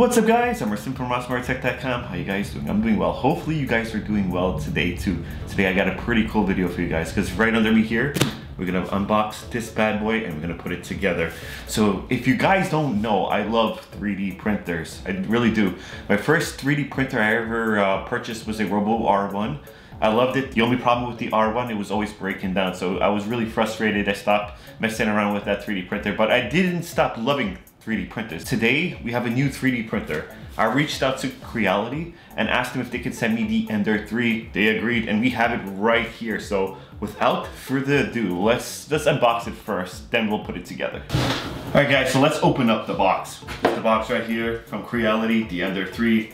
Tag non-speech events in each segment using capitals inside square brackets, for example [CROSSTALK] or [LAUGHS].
What's up guys? I'm Rasim from Rasmurtech.com. How you guys doing? I'm doing well. Hopefully you guys are doing well today too. Today I got a pretty cool video for you guys because right under me here, we're gonna unbox this bad boy and we're gonna put it together. So if you guys don't know, I love 3D printers. I really do. My first 3D printer I ever uh, purchased was a Robo R1. I loved it. The only problem with the R1, it was always breaking down. So I was really frustrated. I stopped messing around with that 3D printer, but I didn't stop loving 3D printers. Today, we have a new 3D printer. I reached out to Creality and asked them if they could send me the Ender 3. They agreed and we have it right here. So without further ado, let's, let's unbox it first, then we'll put it together. All right guys, so let's open up the box. The box right here from Creality, the Ender 3.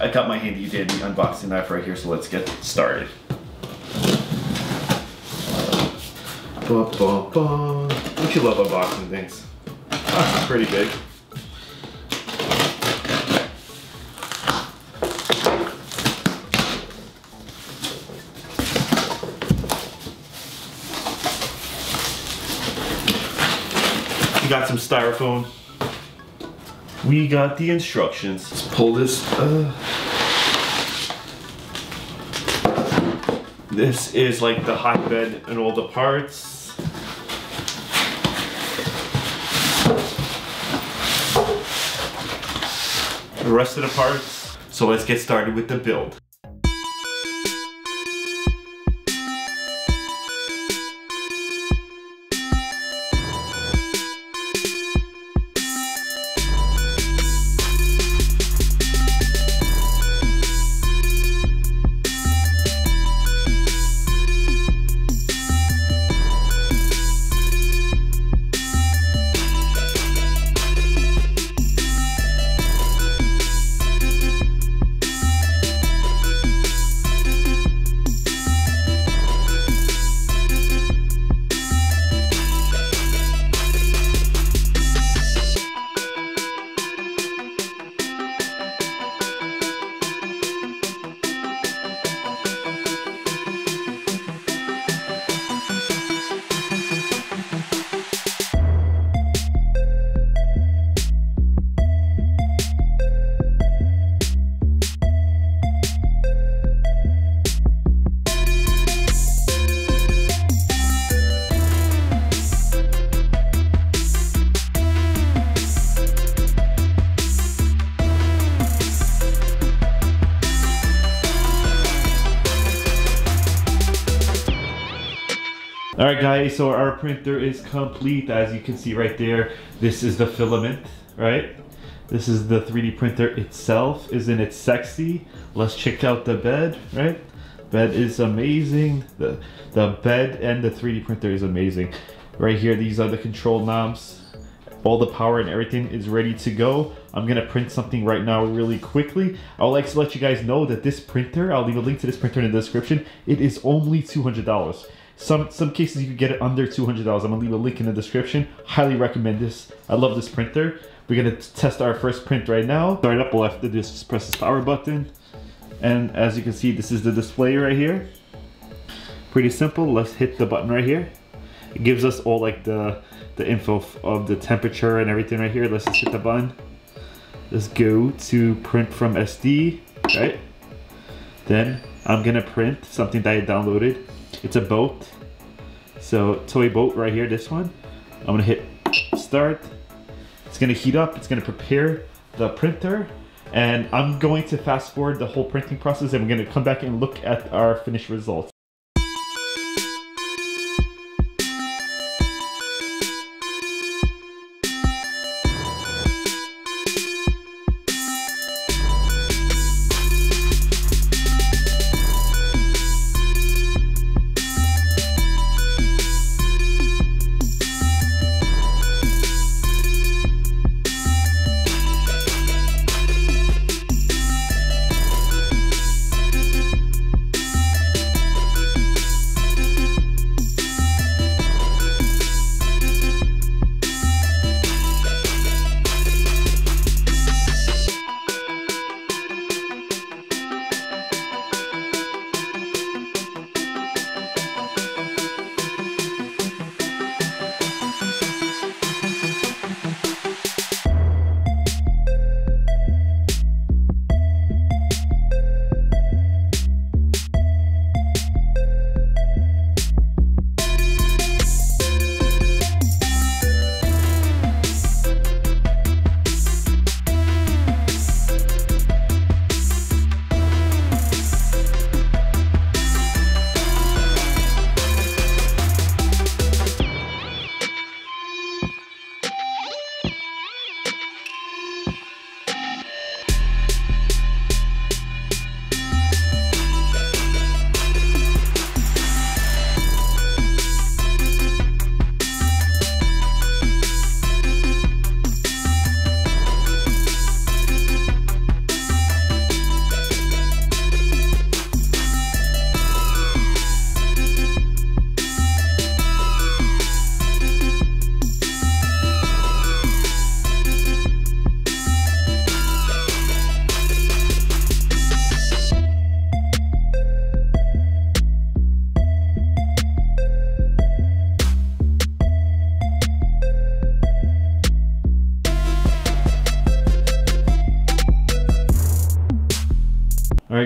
I got my handy dandy unboxing knife right here, so let's get started. Ba, ba, ba. Don't you love unboxing things? That's [LAUGHS] pretty big. We got some styrofoam. We got the instructions. Let's pull this. Uh, this is like the hotbed and all the parts. The rest of the parts. So let's get started with the build. All right guys, so our printer is complete. As you can see right there, this is the filament, right? This is the 3D printer itself. Isn't it sexy? Let's check out the bed, right? Bed is amazing. The, the bed and the 3D printer is amazing. Right here, these are the control knobs. All the power and everything is ready to go. I'm gonna print something right now really quickly. I would like to let you guys know that this printer, I'll leave a link to this printer in the description. It is only $200. Some some cases you can get it under $200. I'm gonna leave a link in the description. Highly recommend this. I love this printer. We're gonna test our first print right now. Start up, we'll have to just press this power button. And as you can see, this is the display right here. Pretty simple, let's hit the button right here. It gives us all like the, the info of the temperature and everything right here. Let's just hit the button. Let's go to print from SD, right? Then I'm gonna print something that I downloaded. It's a boat. So toy boat right here, this one. I'm gonna hit start. It's gonna heat up, it's gonna prepare the printer. And I'm going to fast forward the whole printing process and we're gonna come back and look at our finished results.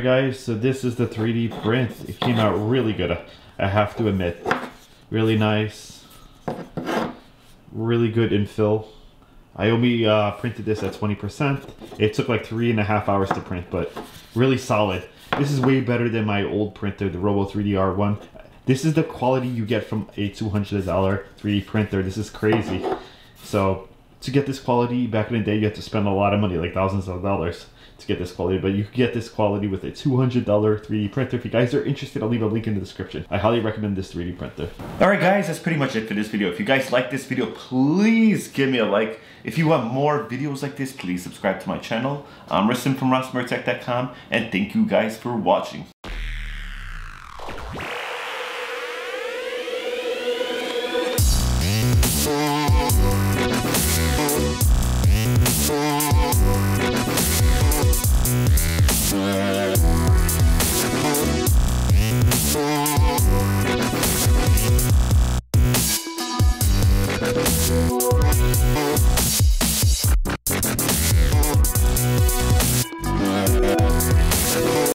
Guys, so this is the 3D print. It came out really good, I have to admit. Really nice. Really good infill. I only uh, printed this at 20%. It took like three and a half hours to print, but really solid. This is way better than my old printer, the Robo 3DR one. This is the quality you get from a $200 3D printer. This is crazy. So to get this quality back in the day, you had to spend a lot of money, like thousands of dollars to get this quality, but you can get this quality with a $200 3D printer. If you guys are interested, I'll leave a link in the description. I highly recommend this 3D printer. All right, guys, that's pretty much it for this video. If you guys like this video, please give me a like. If you want more videos like this, please subscribe to my channel. I'm Rustin from Rasmurtech.com, and thank you guys for watching.